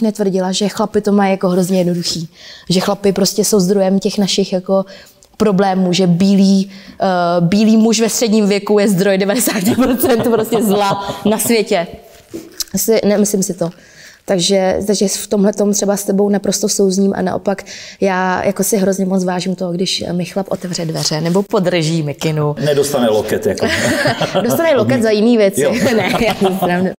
netvrdila, že chlapy to mají jako hrozně jednoduchý. Že chlapy prostě jsou zdrojem těch našich jako problémů, že bílý, uh, bílý muž ve středním věku je zdroj 90% prostě zla na světě. Asi, nemyslím si to. Takže, takže v tomhle tom třeba s tebou naprosto souzním a naopak já jako si hrozně moc vážím toho, když mi chlap otevře dveře nebo podrží mikinu. Nedostane loket jako. Dostane loket za jiný věci. ne, já